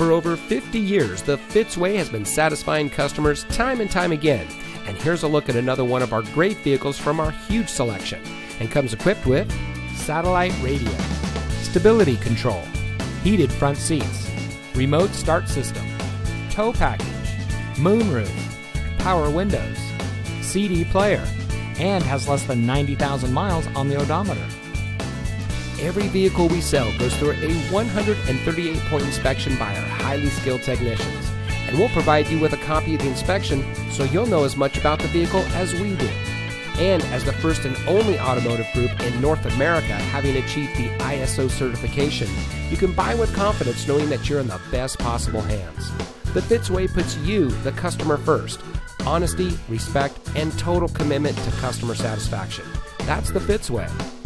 For over 50 years, the Fitzway has been satisfying customers time and time again. And here's a look at another one of our great vehicles from our huge selection. And comes equipped with satellite radio, stability control, heated front seats, remote start system, tow package, moonroof, power windows, CD player, and has less than 90,000 miles on the odometer. Every vehicle we sell goes through a 138 point inspection by our highly skilled technicians. And we'll provide you with a copy of the inspection so you'll know as much about the vehicle as we do. And as the first and only automotive group in North America having achieved the ISO certification, you can buy with confidence knowing that you're in the best possible hands. The Fitzway puts you, the customer, first. Honesty, respect, and total commitment to customer satisfaction. That's the Fitzway.